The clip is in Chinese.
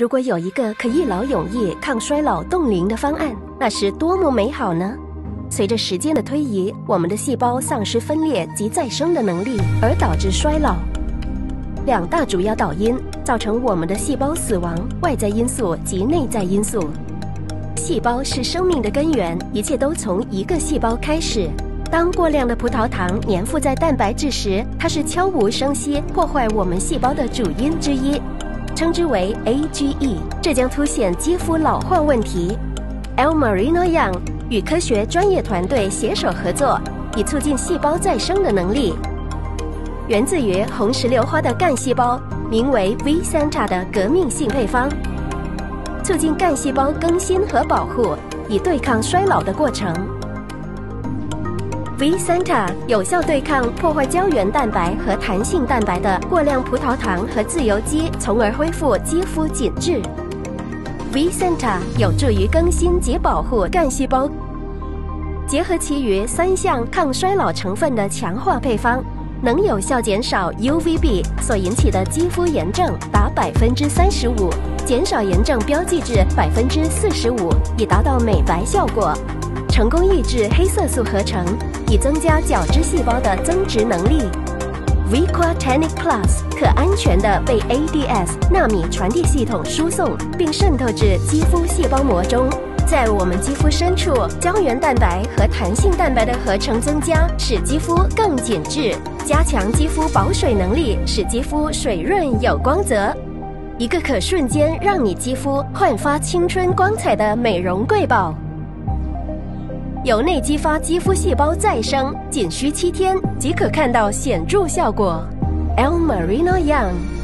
如果有一个可一劳永逸、抗衰老冻龄的方案，那是多么美好呢？随着时间的推移，我们的细胞丧失分裂及再生的能力，而导致衰老。两大主要导因造成我们的细胞死亡：外在因素及内在因素。细胞是生命的根源，一切都从一个细胞开始。当过量的葡萄糖粘附在蛋白质时，它是悄无声息破坏我们细胞的主因之一。称之为 AGE，这将凸显肌肤老化问题。El Marino Young 与科学专业团队携手合作，以促进细胞再生的能力。源自于红石榴花的干细胞，名为 V Santa 的革命性配方，促进干细胞更新和保护，以对抗衰老的过程。V Santa 有效对抗破坏胶原蛋白和弹性蛋白的过量葡萄糖和自由基，从而恢复肌肤紧致。V Santa 有助于更新及保护干细胞，结合其余三项抗衰老成分的强化配方，能有效减少 UVB 所引起的肌肤炎症达百分之三十五，减少炎症标记至百分之四十五，以达到美白效果。成功抑制黑色素合成，以增加角质细胞的增殖能力。VQuatanic Plus 可安全的被 ADS 纳米传递系统输送，并渗透至肌肤细胞膜中。在我们肌肤深处，胶原蛋白和弹性蛋白的合成增加，使肌肤更紧致，加强肌肤保水能力，使肌肤水润有光泽。一个可瞬间让你肌肤焕发青春光彩的美容瑰宝。由内激发肌肤细胞再生，仅需七天即可看到显著效果。El Marino Young。